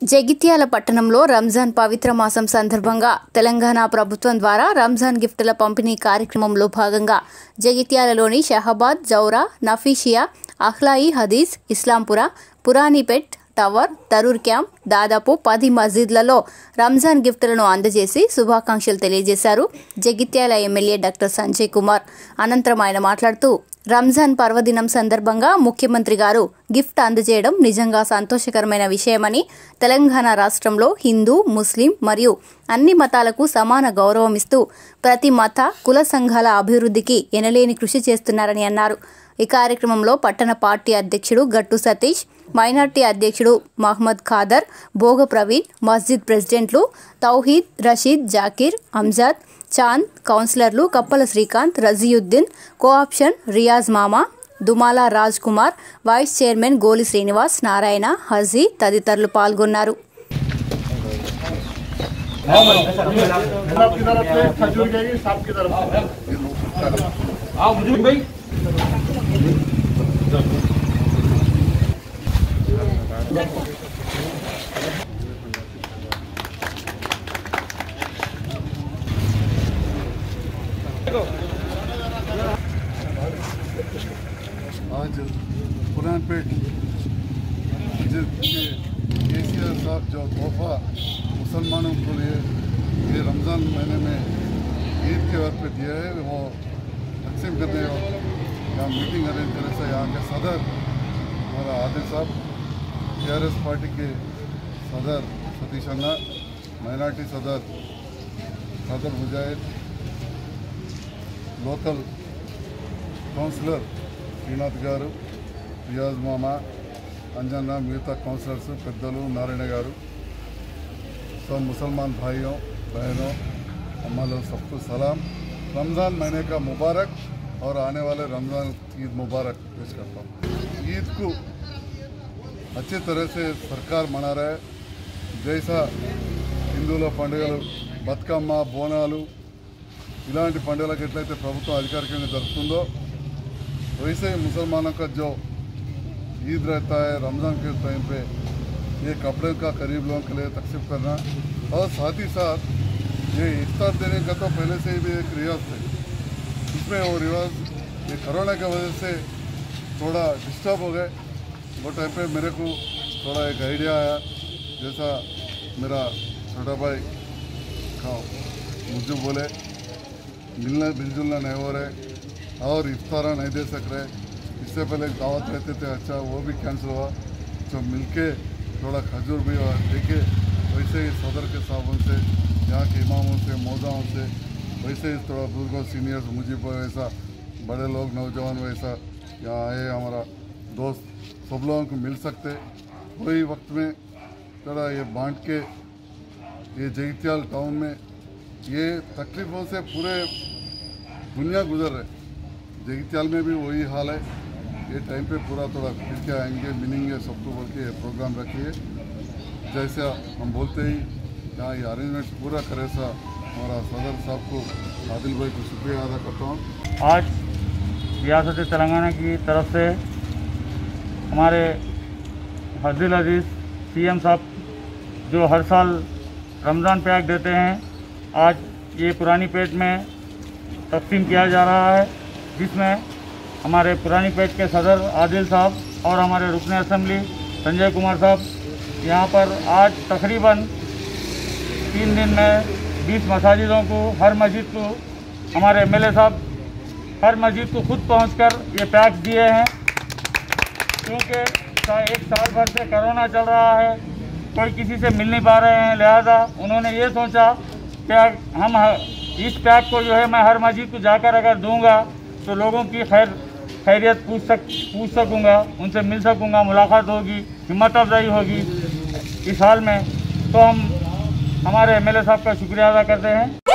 జగిత్యాల పట్టణంలో రంజాన్ పవిత్ర మాసం సందర్భంగా తెలంగాణ ప్రభుత్వం ద్వారా రంజాన్ గిఫ్టుల పంపిణీ కార్యక్రమంలో భాగంగా జగిత్యాలలోని షహబాద్ జౌరా నఫీషియా అహ్లాయి హదీస్ ఇస్లాంపుర పురాణిపేట్ టవర్ తరూర్ క్యాంప్ దాదాపు పది మస్జిద్లలో రంజాన్ గిఫ్టులను అందజేసి శుభాకాంక్షలు తెలియజేశారు జగిత్యాల ఎమ్మెల్యే డాక్టర్ సంజయ్ కుమార్. అనంతరం ఆయన మాట్లాడుతూ రంజాన్ పర్వదినం సందర్భంగా ముఖ్యమంత్రి గారు గిఫ్ట్ అందజేయడం నిజంగా సంతోషకరమైన విషయమని తెలంగాణ రాష్ట్రంలో హిందూ ముస్లిం మరియు అన్ని మతాలకు సమాన గౌరవం ఇస్తూ ప్రతి మత కుల సంఘాల అభివృద్ధికి ఎనలేని కృషి చేస్తున్నారని అన్నారు. ఈ కార్యక్రమంలో పట్టణ పార్టీ అధ్యక్షుడు గట్టు సతీష్ మైనార్టీ అధ్యక్షుడు మహ్మద్ ఖాదర్ భోగ ప్రవీణ్ మస్జిద్ ప్రెసిడెంట్లు తౌహీద్ రషీద్ జాకీర్ అంజాద్ చాంద్ కౌన్సిలర్లు కప్పల శ్రీకాంత్ రజీయుద్దీన్ కోఆప్షన్ రియాజ్ మామా దుమాలా రాజ్ కుమార్ వైస్ చైర్మన్ గోలి శ్రీనివాస్ నారాయణ హజీ తదితరులు పాల్గొన్నారు. साहब जो तोहफा मुसलमानों को लिए ये रमज़ान महीने में ईद के वक्त पे दिया है वो तकसीम करने और यहाँ मीटिंग अरेंज करे से यहाँ के सदर हमारा आदिल साहब टी पार्टी के सदर सतीश अन्ना माइनॉरिटी सदर सदर मुजाहिद లోకల్ కౌన్సిలర్ శ్రీనాథ్ గారు రియాజ్ మామ అంజన్న మిగతా కౌన్సిలర్స్ పెద్దలు నారాయణ గారు सब मुसलमान भाइयों बहनों अम्मा लोग सबको सलाम रमज़ान महीने का मुबारक और आने वाले रमज़ान ईद मुबारक पेश करता हूँ ईद को अच्छी तरह से सरकार मना रहा है जैसा హిందువుల పండుగలు బతుకమ్మ బోనాలు ఇలాంటి పండుగలకు ఎట్లయితే ప్రభుత్వం అధికారికంగా జరుపుతుందో वैसे ही मुसलमानों का जो ईद रहता है, रमज़ान के टाइम पे ये कपड़े का गरीब लोगों के लिए तकसीम करना और साथ ही साथ ये इफ्तार देने का तो पहले से ही भी एक रिवाज थे इसमें वो रिवाज ये कोरोना की वजह से थोड़ा डिस्टर्ब हो गए। वो टाइम पे मेरे को थोड़ा एक आइडिया आया, जैसा मेरा छोटा भाई का मुझे बोले, मिलना मिलजुलना नहीं हो रहे और इफ्तारा नहीं दे सक रहे। इससे पहले दावत रहते थे अच्छा वो भी कैंसिल हुआ तो मिलके थोड़ा खजूर भी और देखे वैसे ही सदर के साहबों से यहाँ के इमामों से मौजाओं से वैसे ही थोड़ा बुज़ुर्गों सीनियर्स मुझे वैसा बड़े लोग नौजवान वैसा यहाँ आए हमारा दोस्त सब लोगों को मिल सकते वही वक्त में थोड़ा ये बांट के ये जगित्याल टाउन में ये तकलीफ़ों से पूरे दुनिया गुजर रहे जगत्याल में भी वही हाल है ये टाइम पे पूरा थोड़ा फिर के आएँगे, मिलेंगे सबको बोल के प्रोग्राम रखिए। जैसे हम बोलते ही, यहाँ ये अरेंजमेंट पूरा करे सा। हमारा सदर साहब को, आदिल भाई को शुक्रिया अदा करता हूँ। आज रियासत तेलंगाना की तरफ़ से हमारे हदील अज़ीज़, सीएम साहब, जो हर साल रमज़ान पैक देते हैं, आज ये पुरानी पेट में तकसीम किया जा रहा है, जिसमें हमारे पुरानी पेट के सदर आदिल साहब और हमारे रुकन असम्बली संजय कुमार साहब, यहाँ पर आज तकरीबन तीन दिन में बीस मसाजिदों को, हर मस्जिद को, हमारे एमएलए साहब, हर मस्जिद को खुद पहुंचकर ये पैक्स दिए हैं। क्योंकि एक साल भर से कोरोना चल रहा है, कोई किसी से मिल नहीं पा रहे हैं, लिहाजा उन्होंने ये सोचा कि हम इस पैक को जो है मैं हर मस्जिद को जाकर अगर दूँगा तो लोगों की खैर खैरियत पूछ सक, पूछ सकूँगा, उनसे मिल सकूँगा, मुलाकात होगी, हिम्मत अफजाई होगी इस हाल में। तो हम, हमारे एमएलए साहब का शुक्रिया अदा करते हैं।